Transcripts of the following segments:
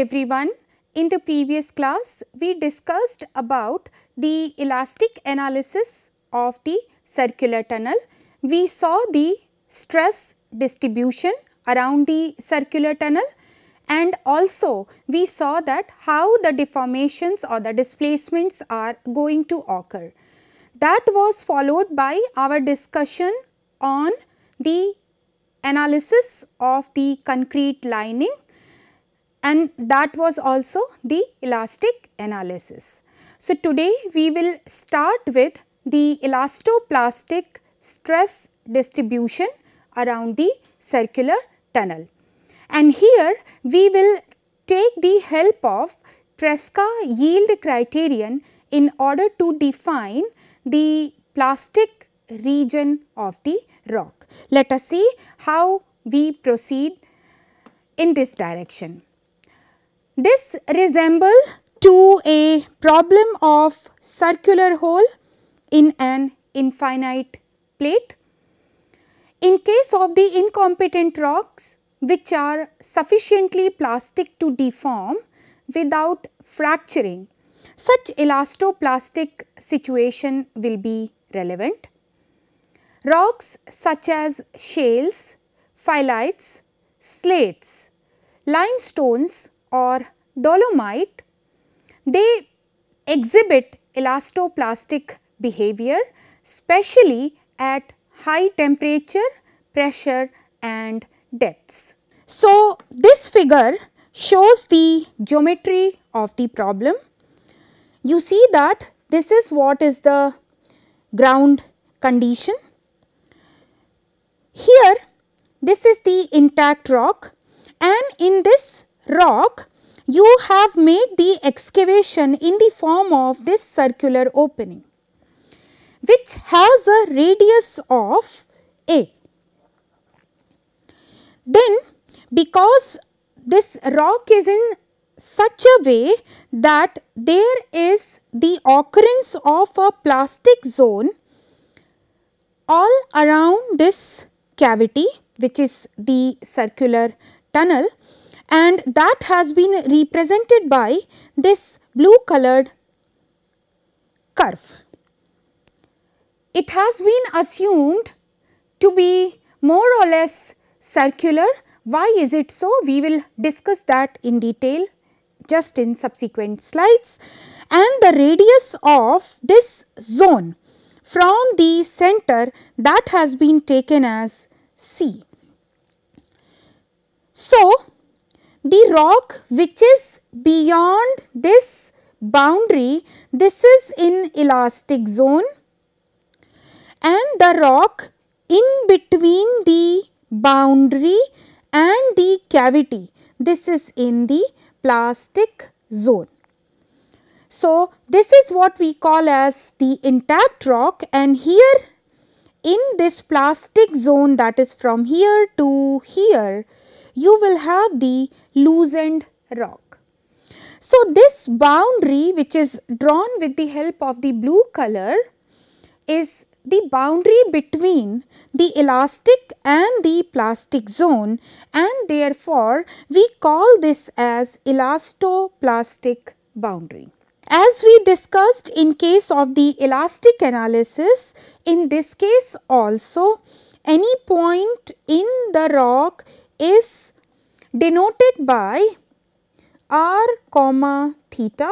everyone. In the previous class, we discussed about the elastic analysis of the circular tunnel. We saw the stress distribution around the circular tunnel and also we saw that how the deformations or the displacements are going to occur. That was followed by our discussion on the analysis of the concrete lining and that was also the elastic analysis. So, today we will start with the elastoplastic stress distribution around the circular tunnel. And here we will take the help of Tresca yield criterion in order to define the plastic region of the rock. Let us see how we proceed in this direction. This resemble to a problem of circular hole in an infinite plate. In case of the incompetent rocks which are sufficiently plastic to deform without fracturing, such elastoplastic situation will be relevant. Rocks such as shales, phyllites, slates, limestones or dolomite, they exhibit elastoplastic behavior especially at high temperature, pressure and depths. So, this figure shows the geometry of the problem. You see that this is what is the ground condition. Here this is the intact rock and in this rock you have made the excavation in the form of this circular opening which has a radius of a. Then because this rock is in such a way that there is the occurrence of a plastic zone all around this cavity which is the circular tunnel and that has been represented by this blue colored curve. It has been assumed to be more or less circular. Why is it so? We will discuss that in detail just in subsequent slides and the radius of this zone from the center that has been taken as C. So, the rock which is beyond this boundary, this is in elastic zone and the rock in between the boundary and the cavity, this is in the plastic zone. So, this is what we call as the intact rock and here in this plastic zone that is from here to here, you will have the loosened rock. So, this boundary which is drawn with the help of the blue color is the boundary between the elastic and the plastic zone and therefore, we call this as elastoplastic boundary. As we discussed in case of the elastic analysis, in this case also any point in the rock is denoted by r comma theta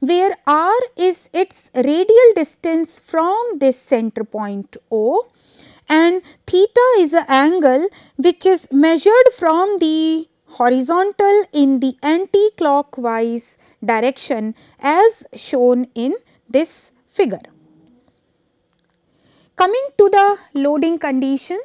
where r is its radial distance from this center point O and theta is an angle which is measured from the horizontal in the anti-clockwise direction as shown in this figure. Coming to the loading condition,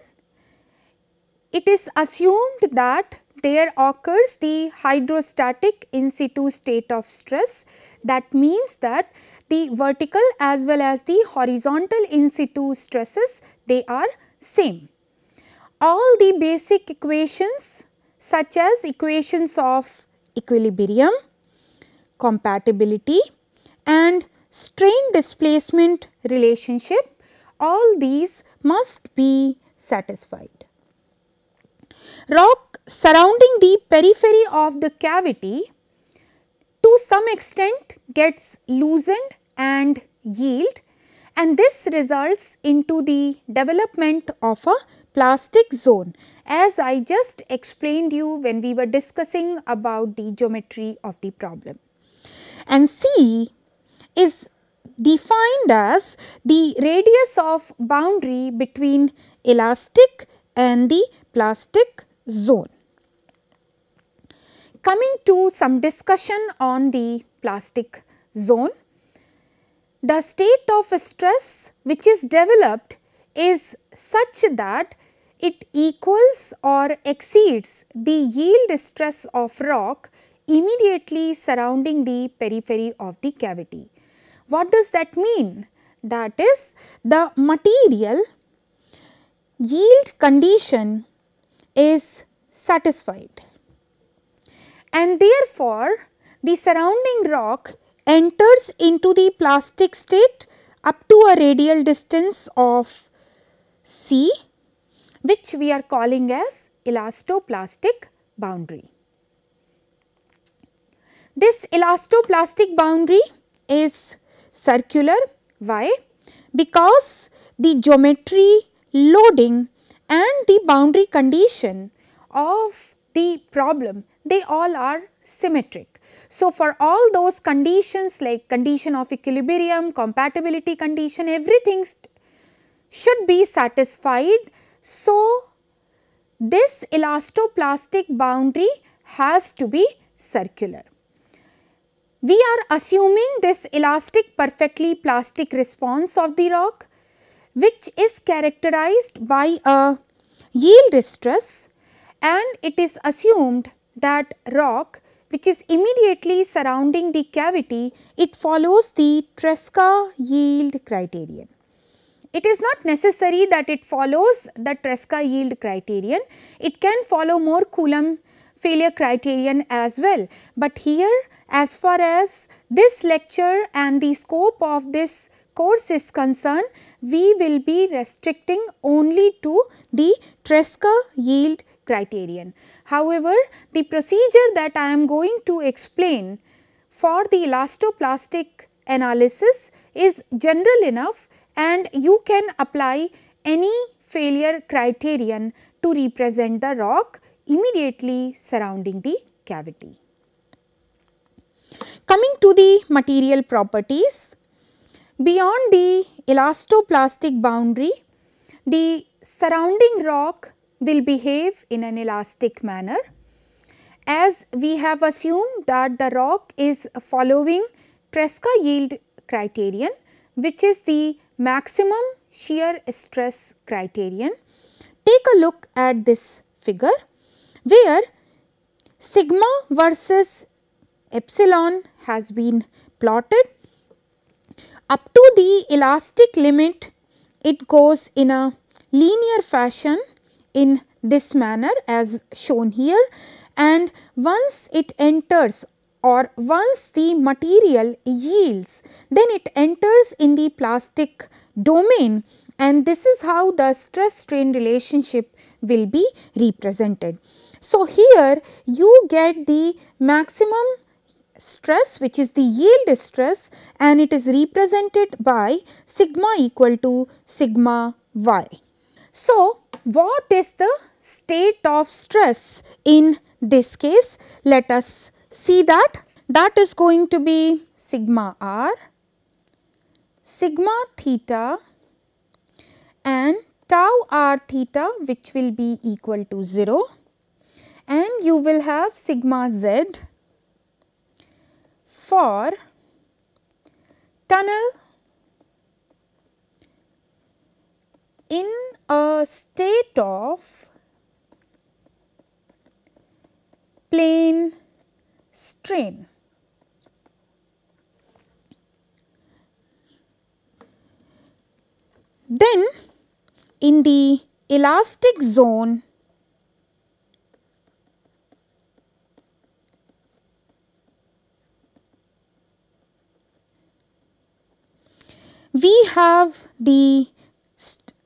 it is assumed that there occurs the hydrostatic in situ state of stress. That means that the vertical as well as the horizontal in situ stresses they are same. All the basic equations such as equations of equilibrium, compatibility and strain displacement relationship all these must be satisfied. Rock surrounding the periphery of the cavity to some extent gets loosened and yield and this results into the development of a plastic zone as I just explained you when we were discussing about the geometry of the problem. And C is defined as the radius of boundary between elastic and the plastic zone. Coming to some discussion on the plastic zone, the state of stress which is developed is such that it equals or exceeds the yield stress of rock immediately surrounding the periphery of the cavity. What does that mean? That is the material yield condition is satisfied and therefore, the surrounding rock enters into the plastic state up to a radial distance of C which we are calling as elastoplastic boundary. This elastoplastic boundary is circular. Why? Because the geometry, loading and the boundary condition of the problem they all are symmetric. So, for all those conditions like condition of equilibrium, compatibility condition everything should be satisfied. So, this elastoplastic boundary has to be circular. We are assuming this elastic perfectly plastic response of the rock which is characterized by a yield stress and it is assumed that rock which is immediately surrounding the cavity, it follows the Tresca yield criterion. It is not necessary that it follows the Tresca yield criterion, it can follow Mohr Coulomb failure criterion as well. But here as far as this lecture and the scope of this course is concerned, we will be restricting only to the Tresca yield criterion. However, the procedure that I am going to explain for the elastoplastic analysis is general enough and you can apply any failure criterion to represent the rock immediately surrounding the cavity. Coming to the material properties, beyond the elastoplastic boundary, the surrounding rock will behave in an elastic manner. As we have assumed that the rock is following Tresca yield criterion which is the maximum shear stress criterion. Take a look at this figure where sigma versus epsilon has been plotted. Up to the elastic limit it goes in a linear fashion in this manner as shown here and once it enters or once the material yields then it enters in the plastic domain and this is how the stress strain relationship will be represented. So, here you get the maximum stress which is the yield stress and it is represented by sigma equal to sigma y. So, what is the state of stress in this case? Let us see that. That is going to be sigma r, sigma theta and tau r theta which will be equal to 0 and you will have sigma z for tunnel in a state of plane strain. Then in the elastic zone we have the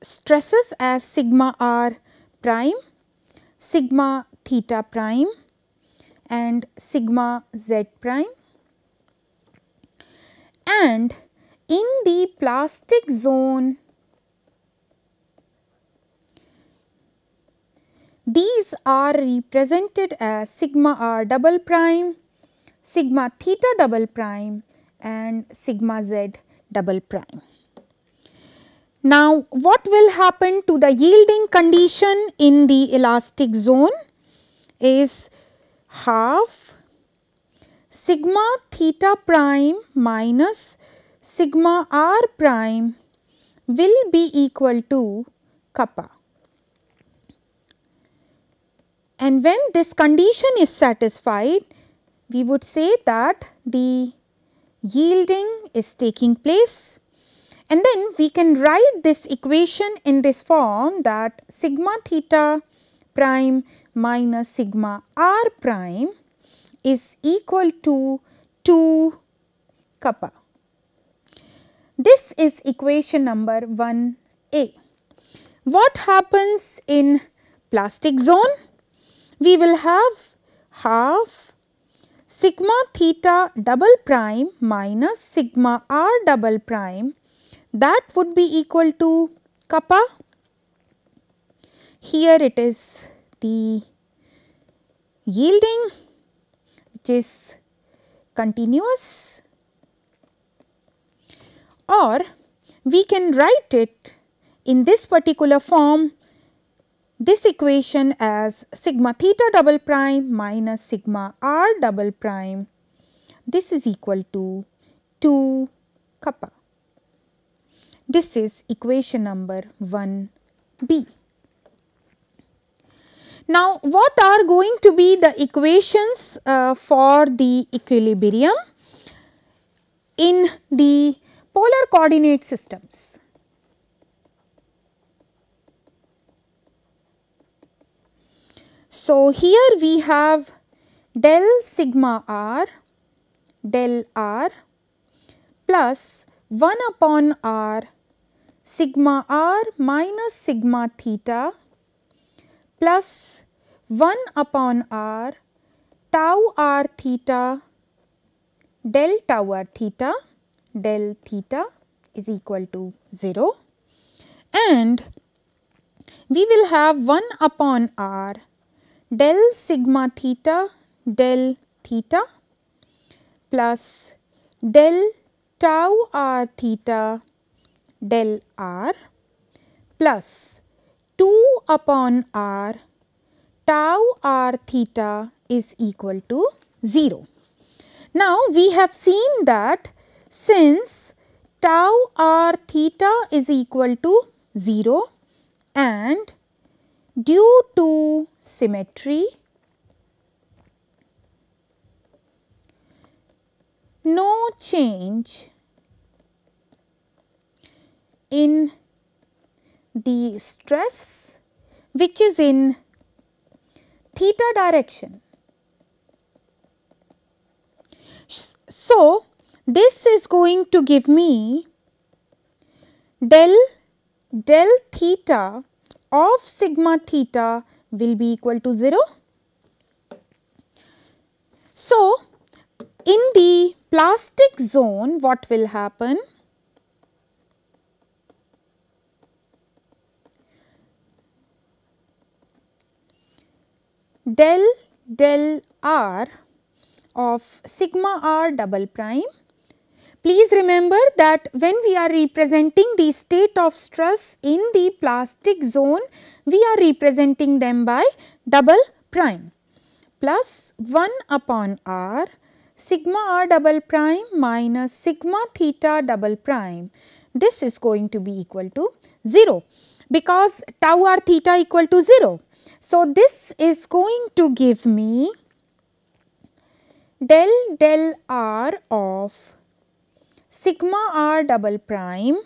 stresses as sigma r prime, sigma theta prime and sigma z prime and in the plastic zone these are represented as sigma r double prime, sigma theta double prime and sigma z double prime. Now, what will happen to the yielding condition in the elastic zone is half sigma theta prime minus sigma r prime will be equal to kappa. And when this condition is satisfied, we would say that the yielding is taking place and then we can write this equation in this form that sigma theta prime minus sigma r prime is equal to 2 kappa. This is equation number 1a. What happens in plastic zone? We will have half sigma theta double prime minus sigma r double prime that would be equal to kappa. Here it is the yielding which is continuous or we can write it in this particular form this equation as sigma theta double prime minus sigma r double prime this is equal to 2 kappa. This is equation number 1b. Now, what are going to be the equations uh, for the equilibrium in the polar coordinate systems? So, here we have del sigma r del r plus 1 upon r sigma r minus sigma theta plus 1 upon r tau r theta del tau r theta del theta is equal to 0 and we will have 1 upon r del sigma theta del theta plus del tau r theta del r plus 2 upon r tau r theta is equal to 0. Now, we have seen that since tau r theta is equal to 0 and due to symmetry no change in the stress which is in theta direction. So, this is going to give me del del theta of sigma theta will be equal to 0. So, in the plastic zone what will happen? del del r of sigma r double prime. Please remember that when we are representing the state of stress in the plastic zone, we are representing them by double prime plus 1 upon r sigma r double prime minus sigma theta double prime. This is going to be equal to 0 because tau r theta equal to 0. So, this is going to give me del del r of sigma r double prime.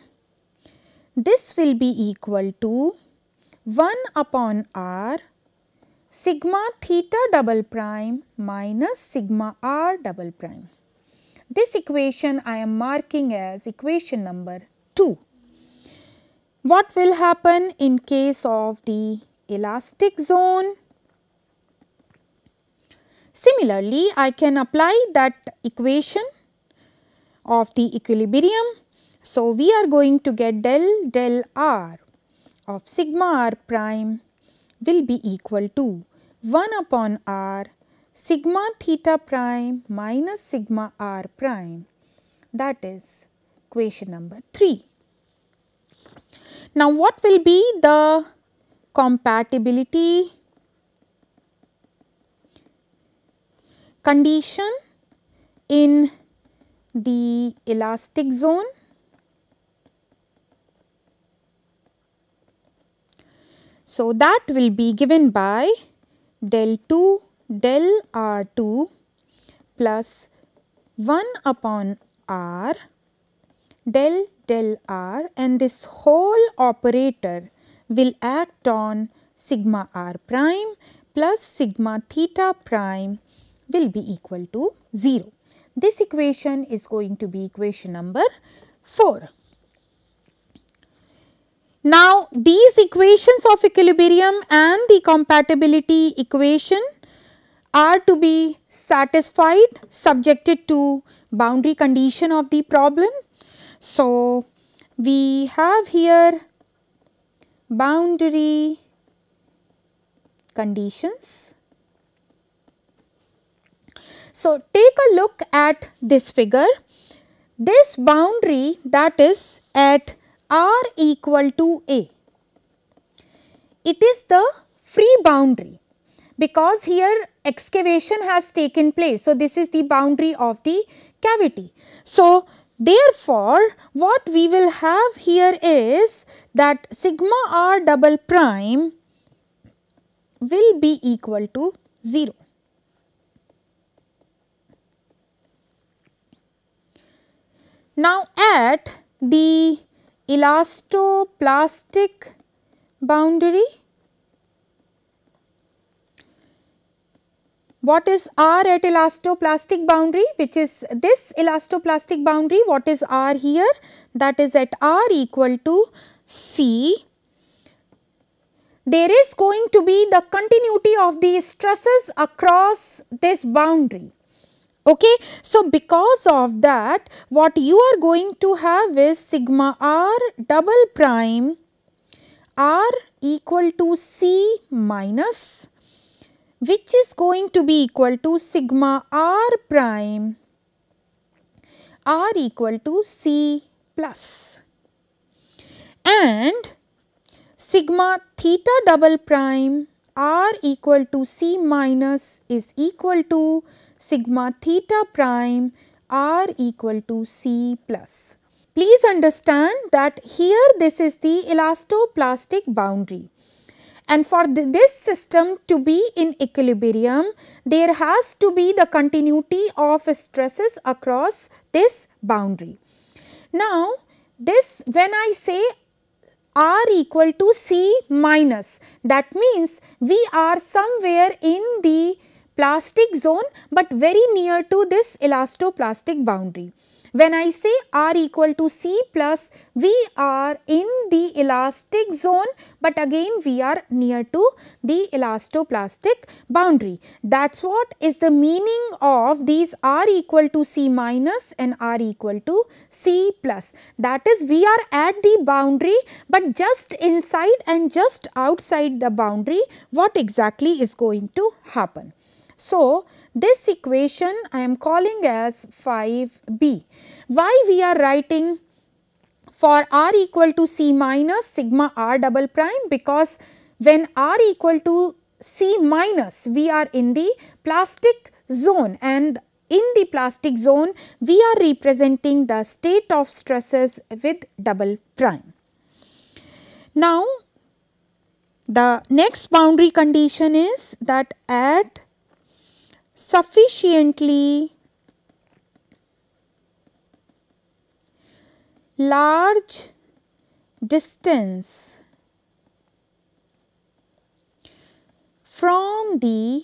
This will be equal to 1 upon r sigma theta double prime minus sigma r double prime. This equation I am marking as equation number 2. What will happen in case of the elastic zone. Similarly, I can apply that equation of the equilibrium. So, we are going to get del del r of sigma r prime will be equal to 1 upon r sigma theta prime minus sigma r prime that is equation number 3. Now, what will be the compatibility condition in the elastic zone? So, that will be given by del 2 del r 2 plus 1 upon r del del r and this whole operator will act on sigma r prime plus sigma theta prime will be equal to 0. This equation is going to be equation number 4. Now, these equations of equilibrium and the compatibility equation are to be satisfied subjected to boundary condition of the problem. So, we have here boundary conditions. So, take a look at this figure. This boundary that is at r equal to a. It is the free boundary because here excavation has taken place. So, this is the boundary of the cavity. So, therefore, what we will have here is that sigma r double prime will be equal to 0. Now, at the elastoplastic boundary, what is R at elastoplastic boundary? Which is this elastoplastic boundary? What is R here? That is at R equal to C. There is going to be the continuity of the stresses across this boundary Okay. So, because of that what you are going to have is sigma r double prime r equal to c minus which is going to be equal to sigma r prime r equal to c plus and sigma theta double prime r equal to c minus is equal to sigma theta prime r equal to c plus. Please understand that here this is the elastoplastic boundary and for th this system to be in equilibrium there has to be the continuity of stresses across this boundary. Now this when I say r equal to c minus that means we are somewhere in the plastic zone but very near to this elastoplastic boundary. When I say r equal to c plus we are in the elastic zone but again we are near to the elastoplastic boundary. That is what is the meaning of these r equal to c minus and r equal to c plus. That is we are at the boundary but just inside and just outside the boundary what exactly is going to happen. So, this equation I am calling as 5b. Why we are writing for r equal to c minus sigma r double prime because when r equal to c minus we are in the plastic zone and in the plastic zone we are representing the state of stresses with double prime. Now, the next boundary condition is that at sufficiently large distance from the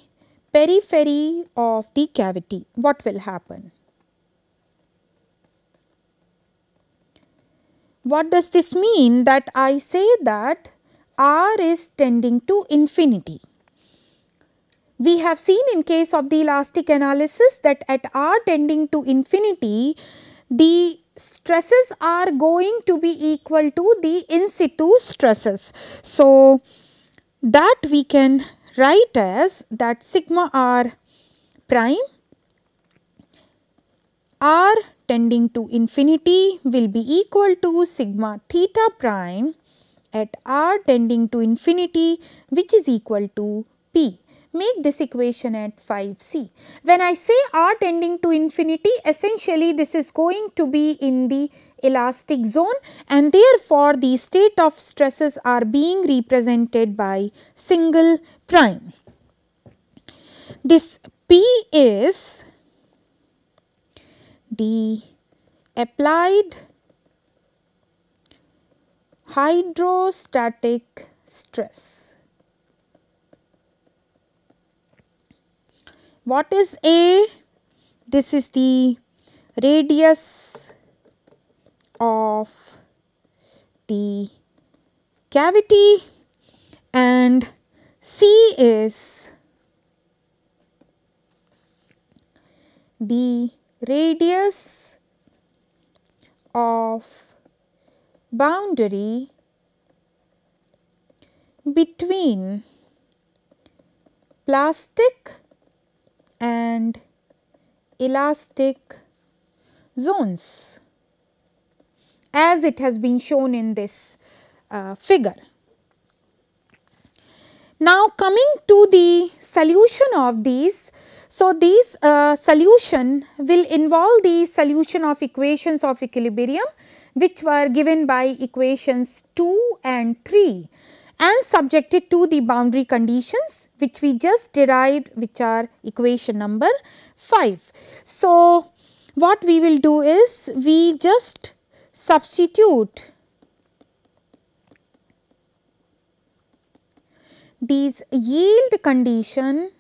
periphery of the cavity, what will happen? What does this mean that I say that R is tending to infinity? We have seen in case of the elastic analysis that at r tending to infinity, the stresses are going to be equal to the in situ stresses. So, that we can write as that sigma r prime r tending to infinity will be equal to sigma theta prime at r tending to infinity which is equal to p make this equation at 5c. When I say r tending to infinity essentially this is going to be in the elastic zone and therefore the state of stresses are being represented by single prime. This P is the applied hydrostatic stress. What is A? This is the radius of the cavity and C is the radius of boundary between plastic and elastic zones as it has been shown in this uh, figure. Now coming to the solution of these, so these uh, solution will involve the solution of equations of equilibrium which were given by equations 2 and 3 and subjected to the boundary conditions which we just derived which are equation number 5. So, what we will do is we just substitute these yield condition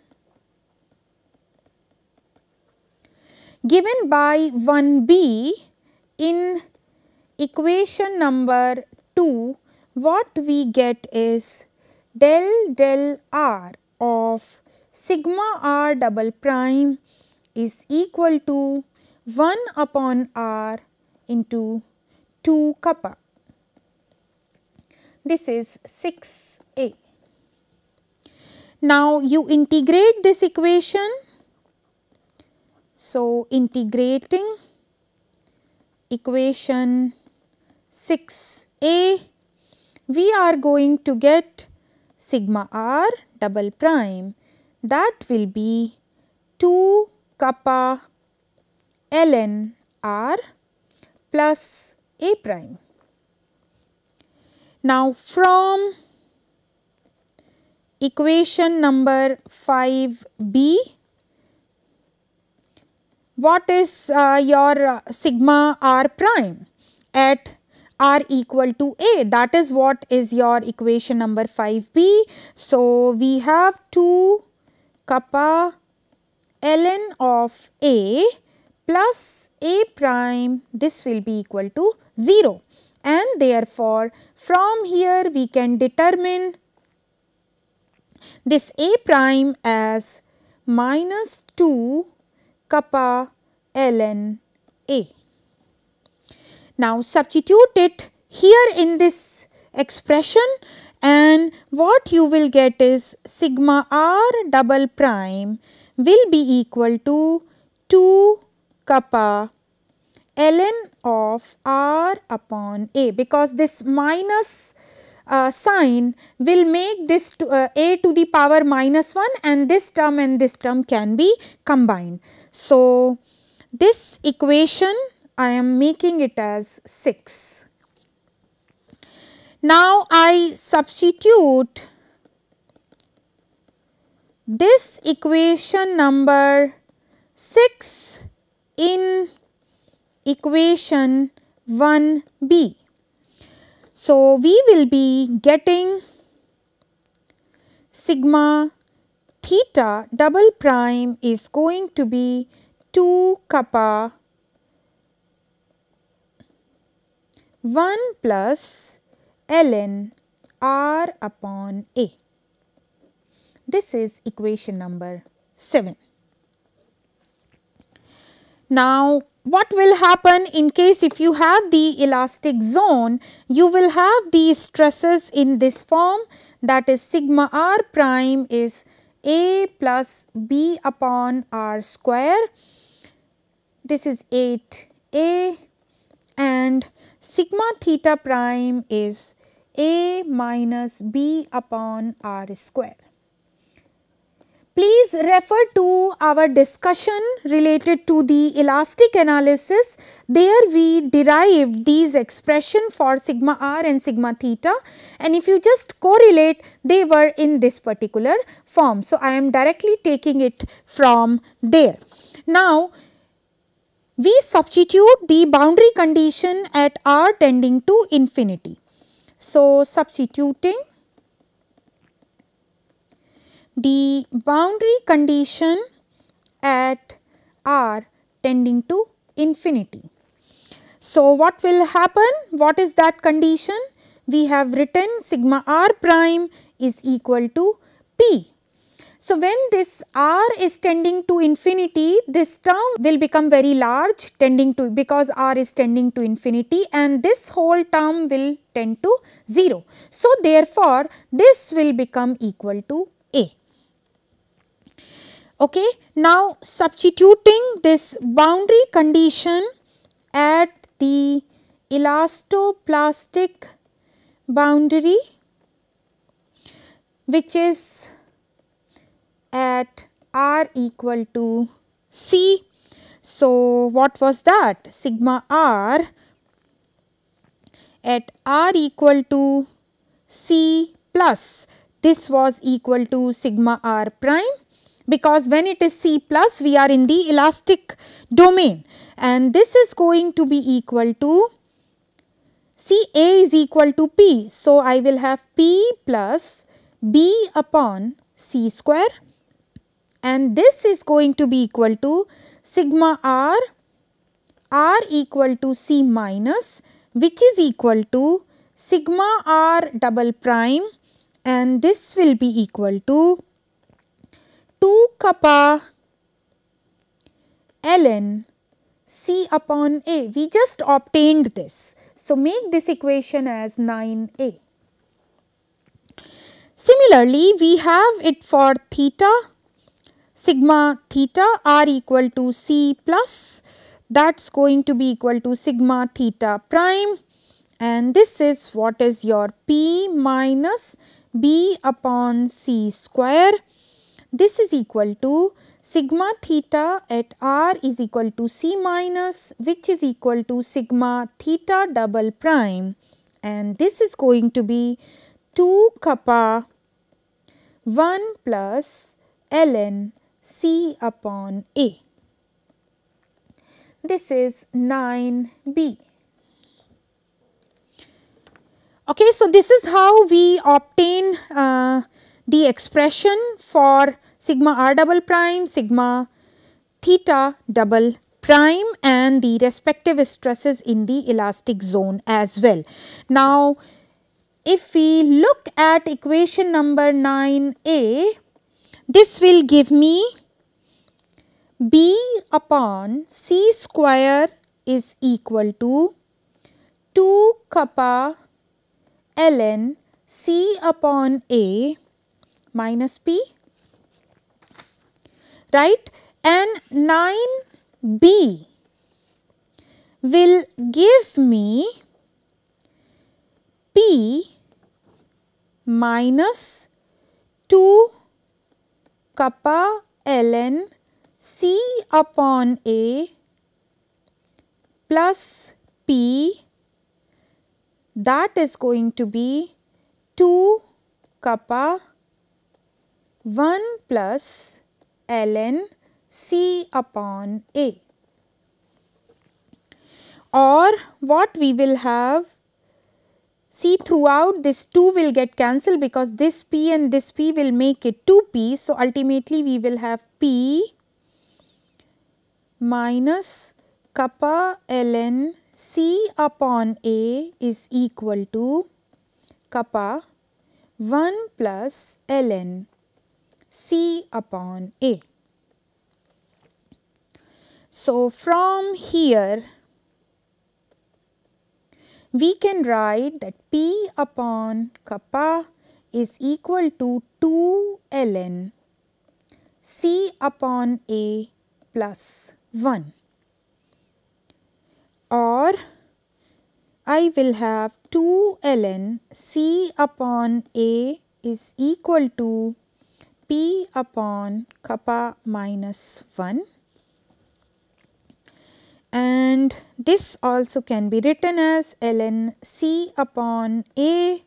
given by 1b in equation number 2 what we get is del del r of sigma r double prime is equal to 1 upon r into 2 kappa. This is 6a. Now, you integrate this equation. So, integrating equation 6a we are going to get sigma r double prime that will be 2 kappa ln r plus a prime. Now, from equation number 5b, what is uh, your uh, sigma r prime at r equal to a that is what is your equation number 5b. So, we have 2 kappa ln of a plus a prime this will be equal to 0 and therefore, from here we can determine this a prime as minus 2 kappa ln a. Now, substitute it here in this expression and what you will get is sigma r double prime will be equal to 2 kappa ln of r upon a because this minus uh, sign will make this to, uh, a to the power minus 1 and this term and this term can be combined. So, this equation I am making it as 6. Now, I substitute this equation number 6 in equation 1b. So, we will be getting sigma theta double prime is going to be 2 kappa 1 plus ln r upon a. This is equation number 7. Now, what will happen in case if you have the elastic zone, you will have the stresses in this form that is sigma r prime is a plus b upon r square. This is 8 a and sigma theta prime is a minus b upon r square. Please refer to our discussion related to the elastic analysis. There we derived these expression for sigma r and sigma theta and if you just correlate they were in this particular form. So, I am directly taking it from there. Now, we substitute the boundary condition at r tending to infinity. So, substituting the boundary condition at r tending to infinity. So, what will happen? What is that condition? We have written sigma r prime is equal to p. So, when this r is tending to infinity, this term will become very large tending to because r is tending to infinity and this whole term will tend to 0. So, therefore, this will become equal to a. Okay. Now, substituting this boundary condition at the elastoplastic boundary which is at r equal to c. So, what was that? Sigma r at r equal to c plus this was equal to sigma r prime because when it is C plus we are in the elastic domain and this is going to be equal to C A is equal to P. So, I will have P plus B upon C square and this is going to be equal to sigma r r equal to C minus which is equal to sigma r double prime and this will be equal to 2 kappa ln C upon A. We just obtained this. So, make this equation as 9A. Similarly, we have it for theta sigma theta r equal to C plus that is going to be equal to sigma theta prime. And this is what is your P minus B upon C square. This is equal to sigma theta at r is equal to c minus which is equal to sigma theta double prime. And this is going to be 2 kappa 1 plus ln c upon a. This is 9b. Okay, so this is how we obtain uh, the expression for sigma r double prime, sigma theta double prime and the respective stresses in the elastic zone as well. Now, if we look at equation number 9a, this will give me b upon c square is equal to 2 kappa ln c upon a minus p right? And 9b will give me p minus 2 kappa ln c upon a plus p that is going to be 2 kappa 1 plus ln C upon A. Or what we will have see throughout this 2 will get cancelled because this P and this P will make it 2P. So, ultimately we will have P minus kappa ln C upon A is equal to kappa 1 plus ln C upon A. So, from here we can write that P upon kappa is equal to 2 ln C upon A plus 1 or I will have 2 ln C upon A is equal to P upon kappa minus 1 and this also can be written as ln C upon A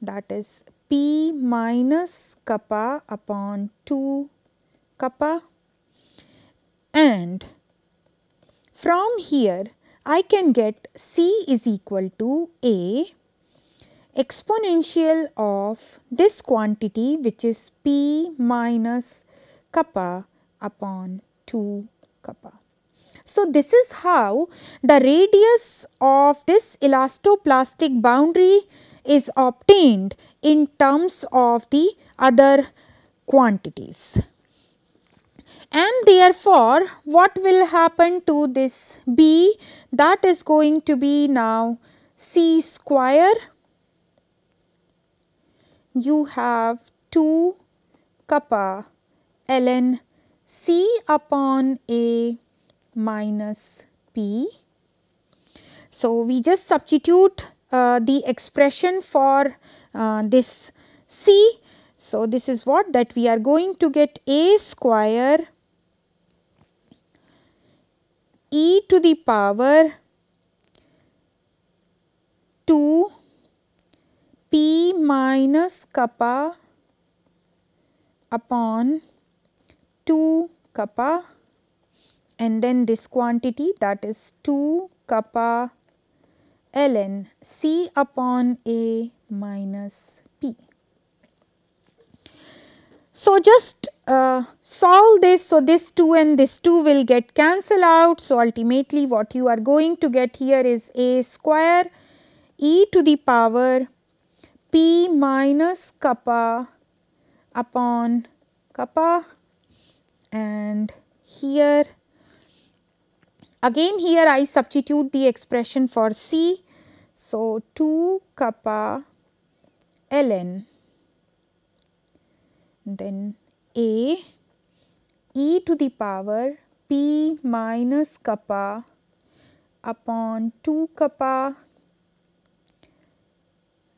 that is P minus kappa upon 2 kappa and from here I can get C is equal to A exponential of this quantity which is P minus kappa upon 2 kappa. So, this is how the radius of this elastoplastic boundary is obtained in terms of the other quantities. And therefore, what will happen to this B? That is going to be now C square. You have 2 kappa ln C upon A minus P. So, we just substitute uh, the expression for uh, this C. So, this is what that we are going to get A square e to the power 2 p minus kappa upon 2 kappa and then this quantity that is 2 kappa ln c upon a minus p. So, just uh, solve this. So, this 2 and this 2 will get cancel out. So, ultimately what you are going to get here is a square e to the power p minus kappa upon kappa and here again here I substitute the expression for C. So, 2 kappa ln then a e to the power p minus kappa upon 2 kappa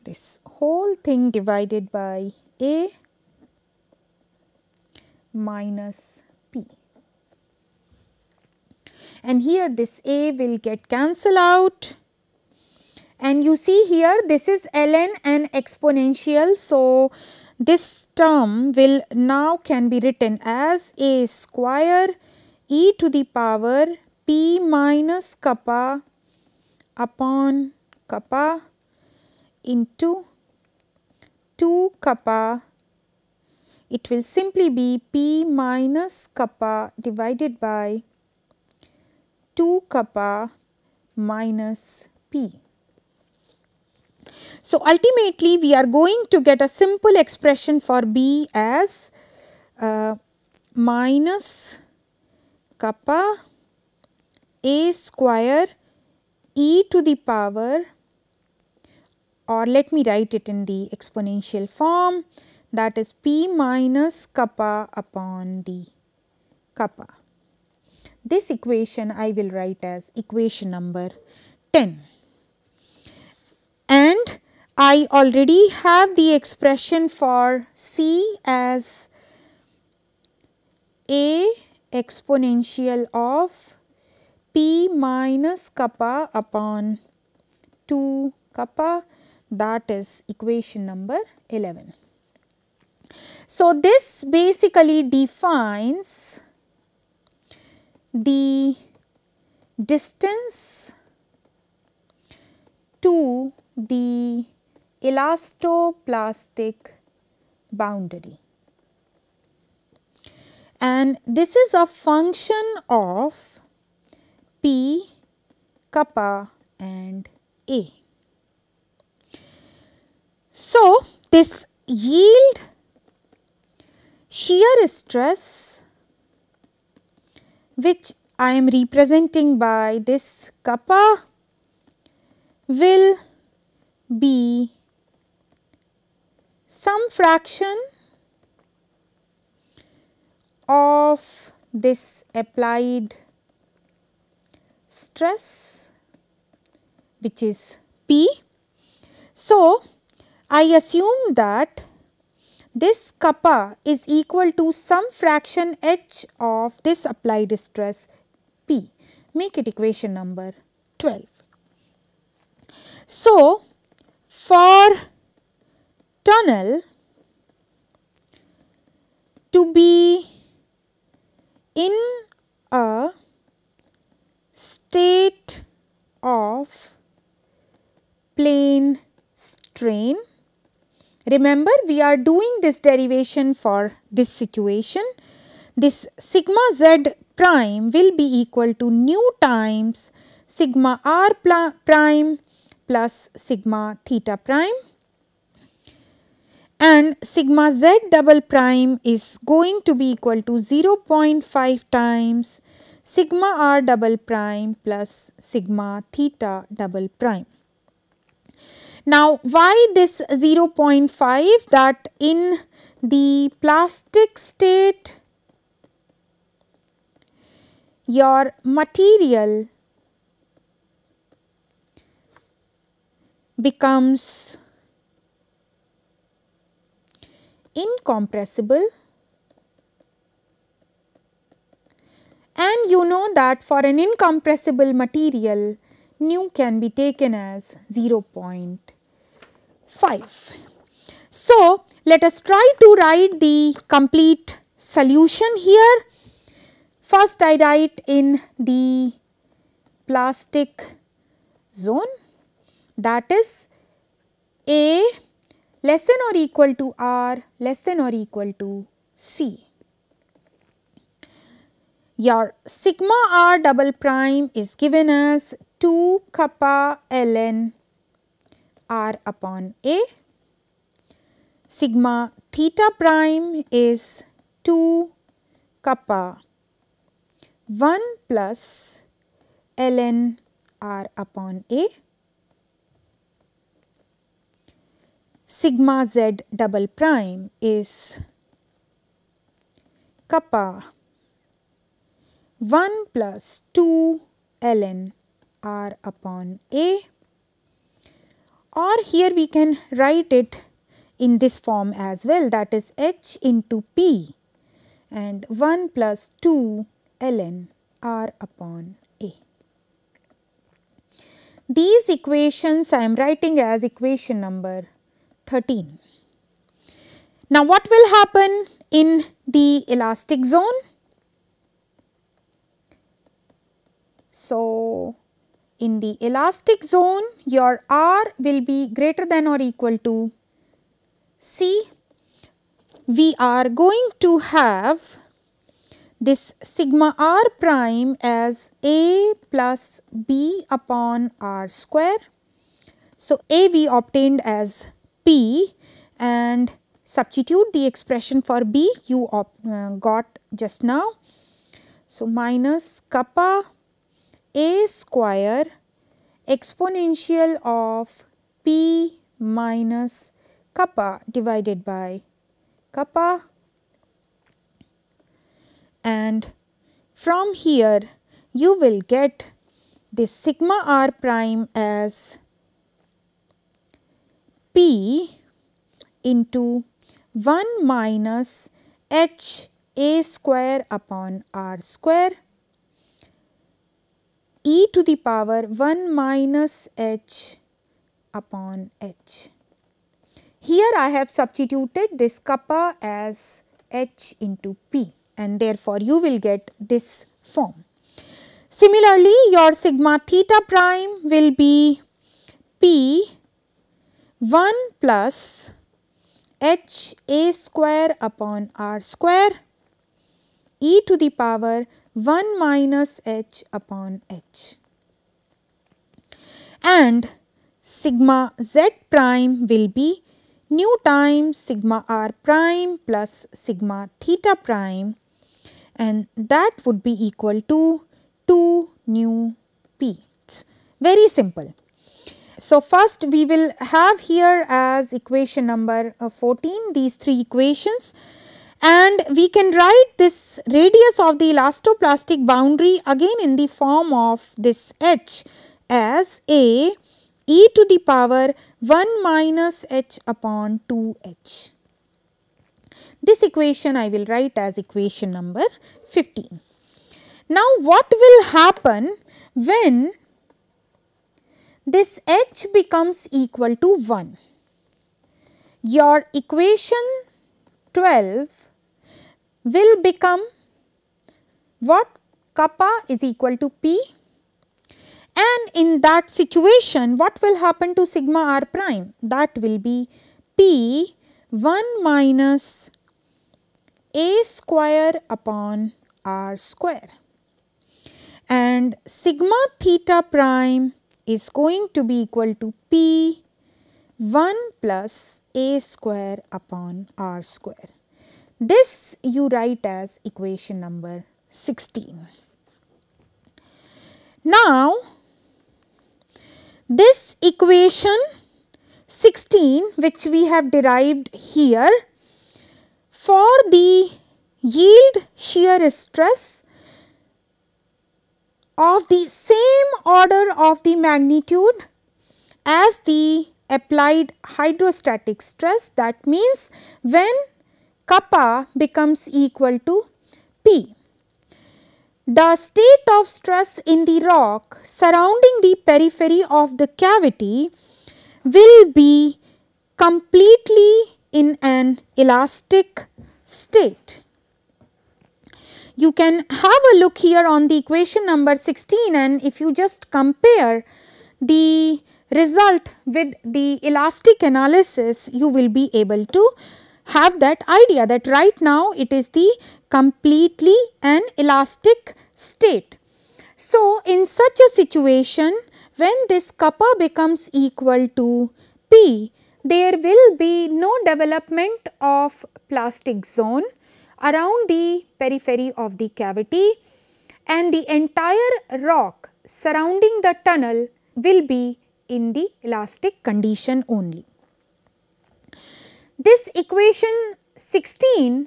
this whole thing divided by a minus and here this a will get cancel out and you see here this is ln and exponential. So, this term will now can be written as a square e to the power p minus kappa upon kappa into 2 kappa it will simply be p minus kappa divided by 2 kappa minus p. So, ultimately we are going to get a simple expression for B as uh, minus kappa a square e to the power or let me write it in the exponential form that is p minus kappa upon the kappa. This equation I will write as equation number 10 and I already have the expression for C as a exponential of p minus kappa upon 2 kappa that is equation number 11. So, this basically defines the distance to the elastoplastic boundary. And this is a function of P, kappa and A. So, this yield shear stress which I am representing by this kappa will be some fraction of this applied stress which is P. So, I assume that this kappa is equal to some fraction h of this applied stress P. Make it equation number 12. So, for tunnel to be in a state of plane strain. Remember we are doing this derivation for this situation. This sigma z prime will be equal to nu times sigma r prime plus sigma theta prime and sigma z double prime is going to be equal to 0.5 times sigma r double prime plus sigma theta double prime. Now, why this 0.5 that in the plastic state your material becomes incompressible. And you know that for an incompressible material nu can be taken as 0.5. So, let us try to write the complete solution here. First I write in the plastic zone that is A less than or equal to R less than or equal to C. Your sigma R double prime is given as 2 kappa ln R upon A. Sigma theta prime is 2 kappa 1 plus ln R upon A. sigma z double prime is kappa 1 plus 2 ln r upon a or here we can write it in this form as well that is h into p and 1 plus 2 ln r upon a. These equations I am writing as equation number 13. Now, what will happen in the elastic zone? So, in the elastic zone your R will be greater than or equal to C. We are going to have this sigma r prime as a plus b upon r square. So, a we obtained as P and substitute the expression for B you uh, got just now. So, minus kappa A square exponential of P minus kappa divided by kappa. And from here you will get this sigma r prime as P into 1 minus h a square upon r square e to the power 1 minus h upon h. Here I have substituted this kappa as h into p and therefore, you will get this form. Similarly, your sigma theta prime will be p 1 plus h a square upon r square e to the power 1 minus h upon h. And sigma z prime will be nu times sigma r prime plus sigma theta prime and that would be equal to 2 nu p. It's very simple. So, first we will have here as equation number uh, 14 these three equations and we can write this radius of the elastoplastic boundary again in the form of this h as a e to the power 1 minus h upon 2h. This equation I will write as equation number 15. Now, what will happen when this h becomes equal to 1? Your equation 12 will become what? Kappa is equal to p and in that situation what will happen to sigma r prime? That will be p 1 minus a square upon r square and sigma theta prime is going to be equal to p 1 plus a square upon r square. This you write as equation number 16. Now, this equation 16 which we have derived here for the yield shear stress of the same order of the magnitude as the applied hydrostatic stress that means when kappa becomes equal to P. The state of stress in the rock surrounding the periphery of the cavity will be completely in an elastic state. You can have a look here on the equation number 16 and if you just compare the result with the elastic analysis you will be able to have that idea that right now it is the completely an elastic state. So, in such a situation when this kappa becomes equal to P, there will be no development of plastic zone around the periphery of the cavity and the entire rock surrounding the tunnel will be in the elastic condition only. This equation 16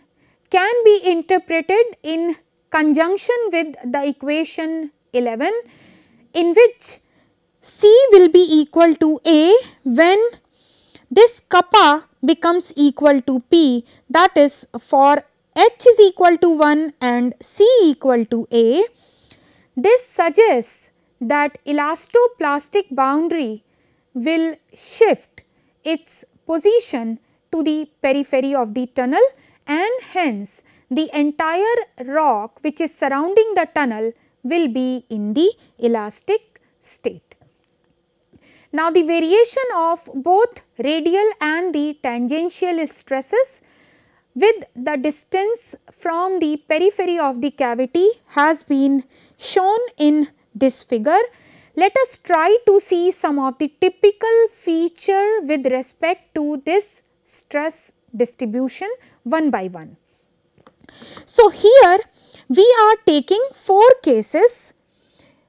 can be interpreted in conjunction with the equation 11 in which C will be equal to A when this kappa becomes equal to P that is for H is equal to 1 and C equal to A. This suggests that elastoplastic boundary will shift its position to the periphery of the tunnel and hence the entire rock which is surrounding the tunnel will be in the elastic state. Now, the variation of both radial and the tangential stresses with the distance from the periphery of the cavity has been shown in this figure. Let us try to see some of the typical feature with respect to this stress distribution one by one. So, here we are taking 4 cases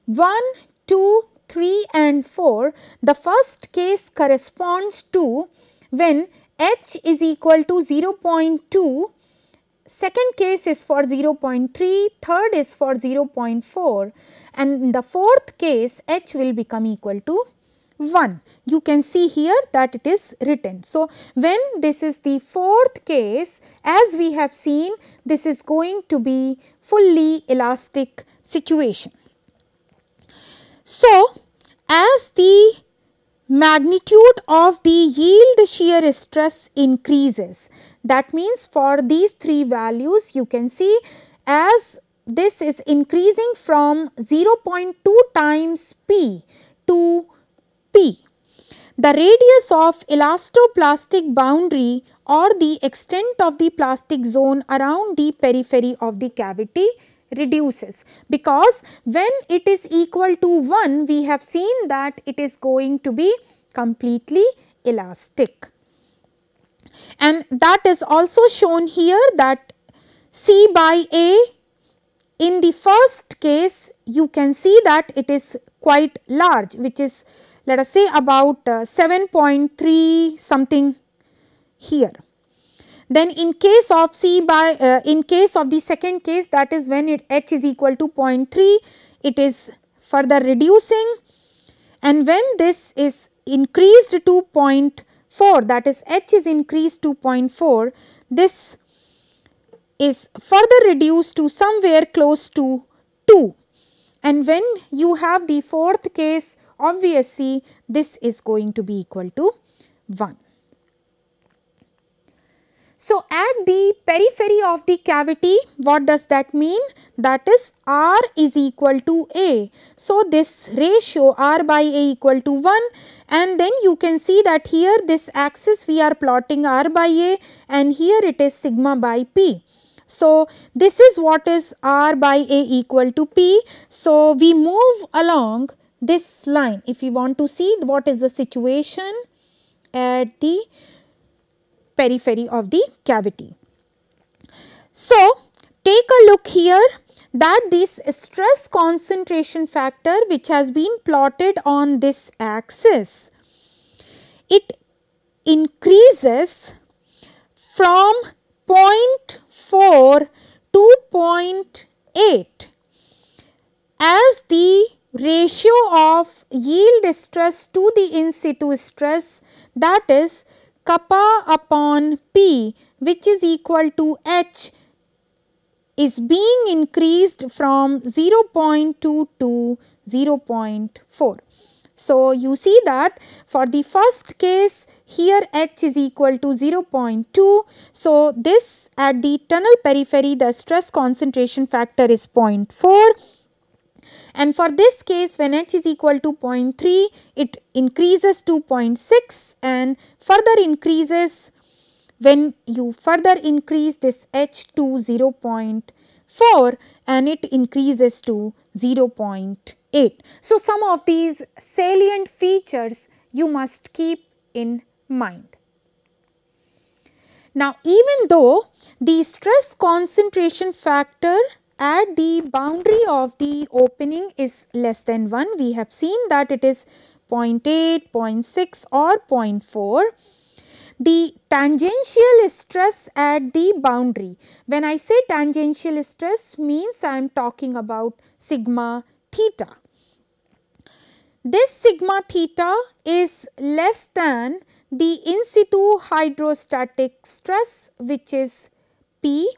1, 2, 3 and 4, the first case corresponds to when h is equal to 0.2, second case is for 0.3, third is for 0.4 and the fourth case h will become equal to 1. You can see here that it is written. So, when this is the fourth case as we have seen this is going to be fully elastic situation. So, as the magnitude of the yield shear stress increases, that means for these three values you can see as this is increasing from 0.2 times P to P. The radius of elastoplastic boundary or the extent of the plastic zone around the periphery of the cavity reduces because when it is equal to 1 we have seen that it is going to be completely elastic. And that is also shown here that C by A in the first case you can see that it is quite large which is let us say about uh, 7.3 something here. Then in case of C by uh, in case of the second case that is when it h is equal to 0.3 it is further reducing and when this is increased to 0.4 that is h is increased to 0.4 this is further reduced to somewhere close to 2 and when you have the fourth case obviously this is going to be equal to 1. So, at the periphery of the cavity what does that mean? That is R is equal to A. So, this ratio R by A equal to 1 and then you can see that here this axis we are plotting R by A and here it is sigma by P. So, this is what is R by A equal to P. So, we move along this line if you want to see what is the situation at the periphery of the cavity. So, take a look here that this stress concentration factor which has been plotted on this axis, it increases from 0.4 to 0.8 as the ratio of yield stress to the in situ stress that is kappa upon p which is equal to h is being increased from 0.2 to 0.4. So, you see that for the first case here h is equal to 0.2. So, this at the tunnel periphery the stress concentration factor is 0.4 and for this case when h is equal to 0.3 it increases to 0.6 and further increases when you further increase this h to 0.4 and it increases to 0.8. So, some of these salient features you must keep in mind. Now, even though the stress concentration factor at the boundary of the opening is less than 1. We have seen that it is 0.8, 0.6 or 0.4. The tangential stress at the boundary. When I say tangential stress means I am talking about sigma theta. This sigma theta is less than the in situ hydrostatic stress which is P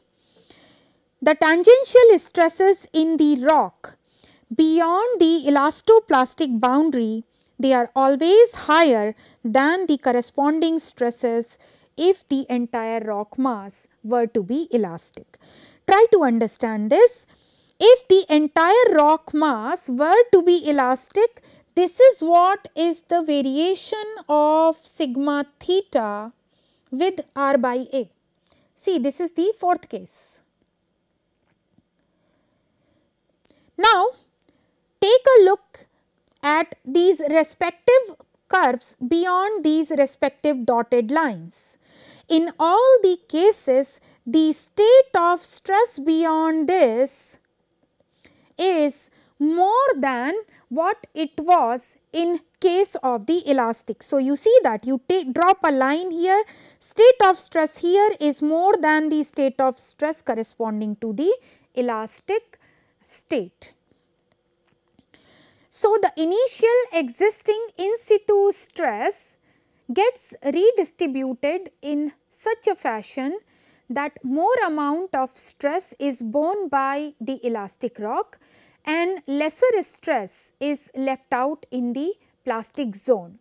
the tangential stresses in the rock beyond the elastoplastic boundary they are always higher than the corresponding stresses if the entire rock mass were to be elastic. Try to understand this. If the entire rock mass were to be elastic, this is what is the variation of sigma theta with r by a. See, this is the fourth case. Now, take a look at these respective curves beyond these respective dotted lines. In all the cases, the state of stress beyond this is more than what it was in case of the elastic. So, you see that you take drop a line here state of stress here is more than the state of stress corresponding to the elastic state. So, the initial existing in situ stress gets redistributed in such a fashion that more amount of stress is borne by the elastic rock and lesser stress is left out in the plastic zone.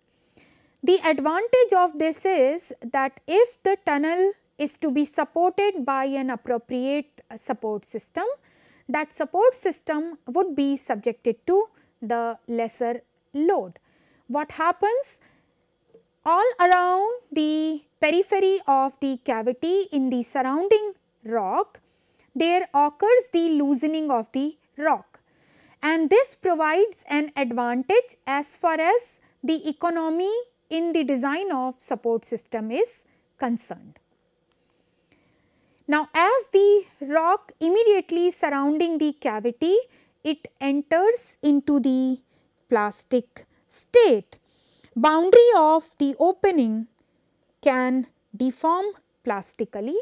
The advantage of this is that if the tunnel is to be supported by an appropriate support system, that support system would be subjected to the lesser load. What happens all around the periphery of the cavity in the surrounding rock, there occurs the loosening of the rock and this provides an advantage as far as the economy in the design of support system is concerned. Now, as the rock immediately surrounding the cavity, it enters into the plastic state. Boundary of the opening can deform plastically.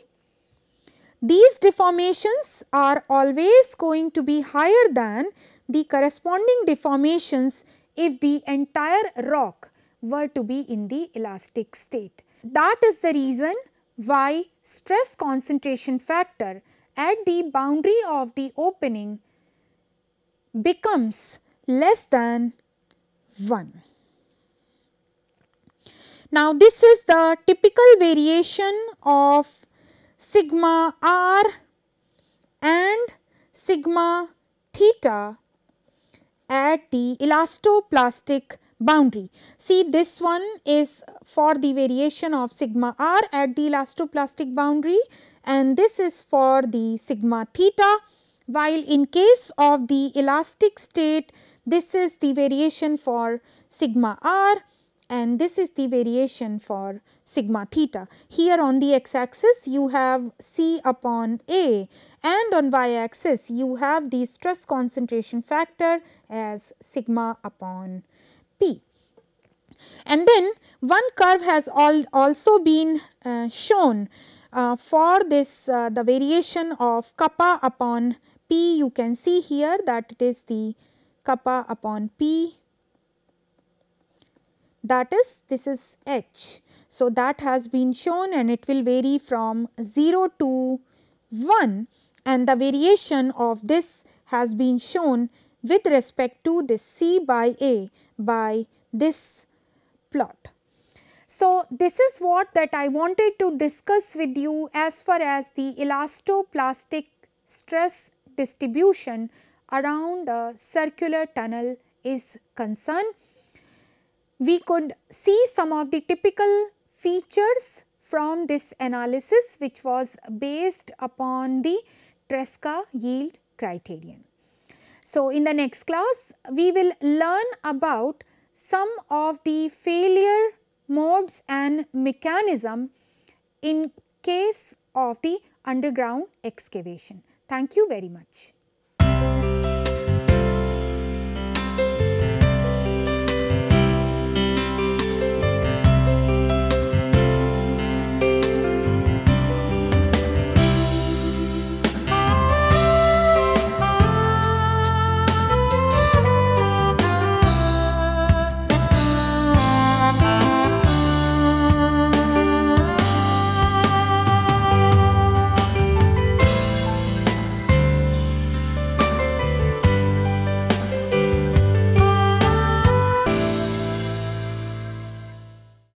These deformations are always going to be higher than the corresponding deformations if the entire rock were to be in the elastic state. That is the reason why stress concentration factor at the boundary of the opening becomes less than 1. Now, this is the typical variation of sigma r and sigma theta at the elastoplastic boundary. See this one is for the variation of sigma r at the elastoplastic boundary and this is for the sigma theta while in case of the elastic state this is the variation for sigma r and this is the variation for sigma theta. Here on the x axis you have C upon A and on y axis you have the stress concentration factor as sigma upon P. And then one curve has also been uh, shown uh, for this uh, the variation of kappa upon P you can see here that it is the kappa upon P that is this is h. So, that has been shown and it will vary from 0 to 1 and the variation of this has been shown with respect to this C by A by this plot. So, this is what that I wanted to discuss with you as far as the elastoplastic stress distribution around a circular tunnel is concerned we could see some of the typical features from this analysis which was based upon the Tresca yield criterion. So, in the next class we will learn about some of the failure modes and mechanism in case of the underground excavation. Thank you very much.